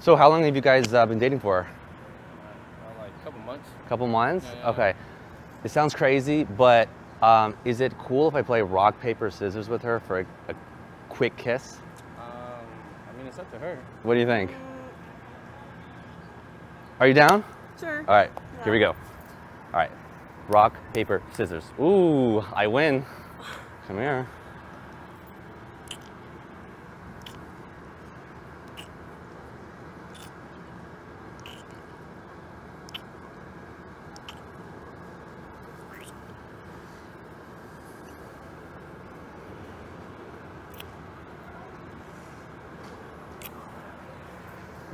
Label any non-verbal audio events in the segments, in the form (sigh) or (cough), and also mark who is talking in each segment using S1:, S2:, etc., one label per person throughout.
S1: So how long have you guys uh, been dating for?
S2: Uh, like a couple months.
S1: A couple months?
S2: Yeah, yeah.
S1: Okay. It sounds crazy, but um, is it cool if I play rock, paper, scissors with her for a, a quick kiss?
S2: Um, I mean, it's up to her.
S1: What do you think? Are you down?
S3: Sure.
S1: All right, here we go. All right, rock, paper, scissors. Ooh, I win. Come here.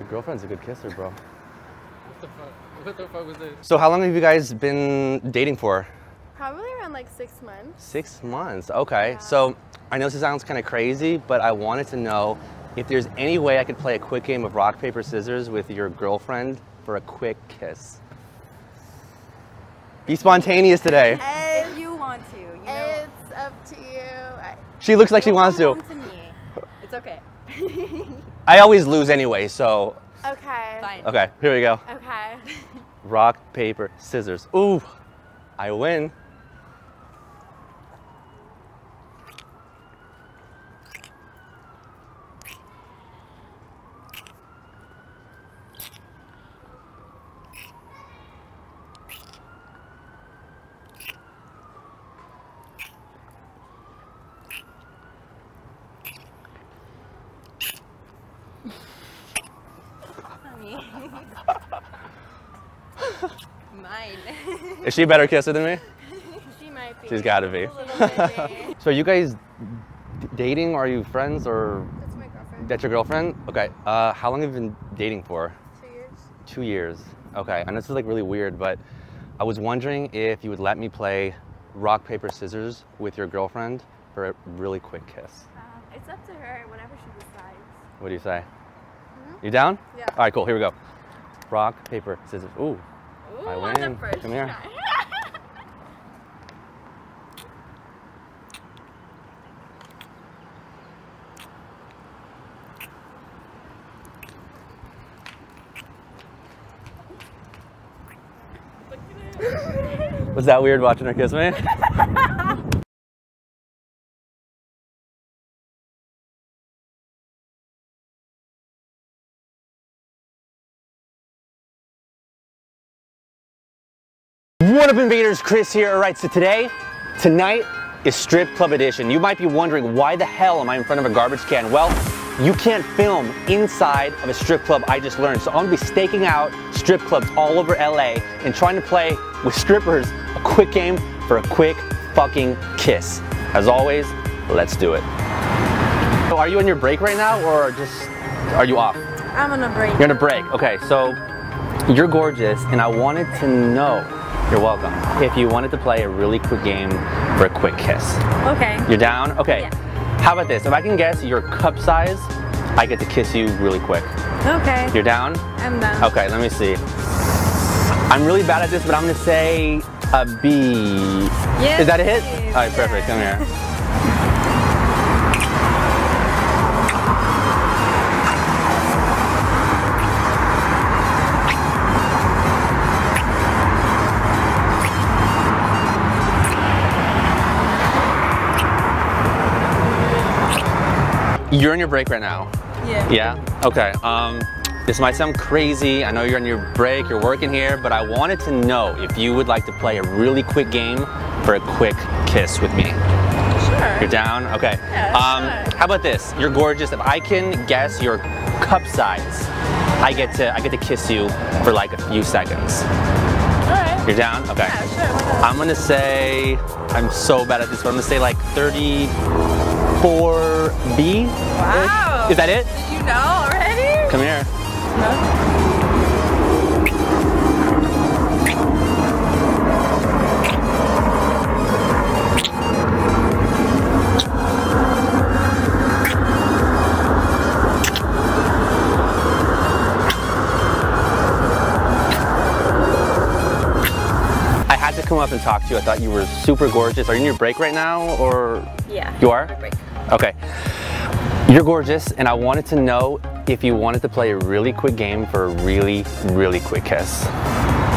S1: Girlfriend's a good kisser, bro.
S2: What the fuck? (laughs) What the fuck was this?
S1: So how long have you guys been dating for?
S3: Probably around like six months.
S1: Six months. Okay.
S3: Yeah.
S1: So I know this sounds kind of crazy, but I wanted to know if there's any way I could play a quick game of rock, paper, scissors with your girlfriend for a quick kiss. Be spontaneous today.
S4: If you want to, you know.
S3: It's up to you. I,
S1: She looks like she wants to.
S4: Come to me. It's okay.
S1: I always lose anyway, so.
S3: okay.
S4: Fine.
S1: Okay, here we go.
S3: Okay.
S1: Rock, paper, scissors. Ooh, I win. Is she a better kisser than me? (laughs)
S3: she might be.
S1: She's gotta be.
S3: A little bit.
S1: So are you guys d- dating? Are you friends or
S3: That's my girlfriend.
S1: that's your girlfriend? Okay. Uh, how long have you been dating for?
S3: Two years.
S1: Two years. Okay. And this is like really weird, but I was wondering if you would let me play rock, paper, scissors with your girlfriend for a really quick kiss.
S3: Um, it's up to her whenever she decides.
S1: What do you say? You down?
S3: Yeah.
S1: All right, cool. Here we go. Rock, paper, scissors. Ooh.
S3: Ooh,
S1: I win.
S3: first
S1: Come here. (laughs) Was that weird watching her kiss me? (laughs) What up invaders, Chris here. All right, so today, tonight is strip club edition. You might be wondering why the hell am I in front of a garbage can? Well, you can't film inside of a strip club, I just learned. So I'm gonna be staking out strip clubs all over LA and trying to play with strippers a quick game for a quick fucking kiss. As always, let's do it. So are you on your break right now or just, are you off?
S3: I'm on a break.
S1: You're on a break. Okay, so you're gorgeous, and I wanted to know, you're welcome, if you wanted to play a really quick game for a quick kiss.
S3: Okay.
S1: You're down? Okay.
S3: Yeah.
S1: How about this? If I can guess your cup size, I get to kiss you really quick.
S3: Okay.
S1: You're down?
S3: I'm done.
S1: Okay, let me see. I'm really bad at this, but I'm gonna say a B.
S3: Yes,
S1: Is that a hit? All right, perfect. Come here. You're on your break right now.
S3: Yeah.
S1: Yeah? Okay. Um, this might sound crazy. I know you're on your break, you're working here, but I wanted to know if you would like to play a really quick game for a quick kiss with me.
S3: Sure.
S1: You're down? Okay.
S3: Yeah,
S1: um,
S3: sure.
S1: How about this? You're gorgeous. If I can guess your cup size, I get to I get to kiss you for like a few seconds.
S3: Alright.
S1: You're down? Okay.
S3: Yeah, sure.
S1: I'm gonna say I'm so bad at this, but I'm gonna say like 34B.
S3: Wow.
S1: Is that it?
S3: Did you know already?
S1: Come here. I had to come up and talk to you. I thought you were super gorgeous. Are you in your break right now or
S3: Yeah.
S1: you are? Okay. You're gorgeous, and I wanted to know if you wanted to play a really quick game for a really, really quick kiss.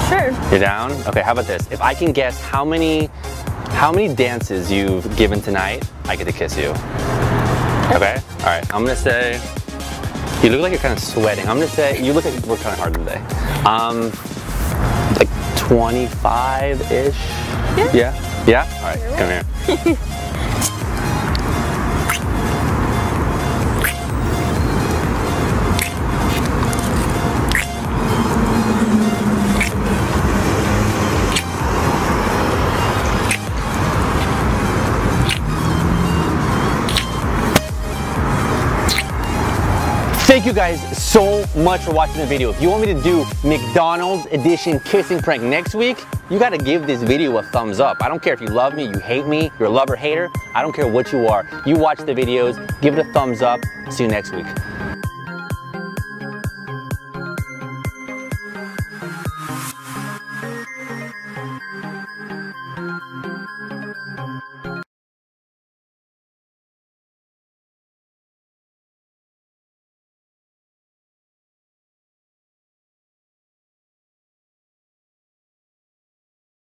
S3: Sure.
S1: You're down? Okay, how about this? If I can guess how many how many dances you've given tonight, I get to kiss you. Okay? Alright, I'm gonna say you look like you're kind of sweating. I'm gonna say you look like we're kind of hard today. Um like 25-ish?
S3: Yeah.
S1: Yeah? Yeah? Alright, come here. (laughs) you guys so much for watching the video. If you want me to do McDonald's edition kissing prank next week, you gotta give this video a thumbs up. I don't care if you love me, you hate me, you're a lover, hater, I don't care what you are. You watch the videos, give it a thumbs up. See you next week.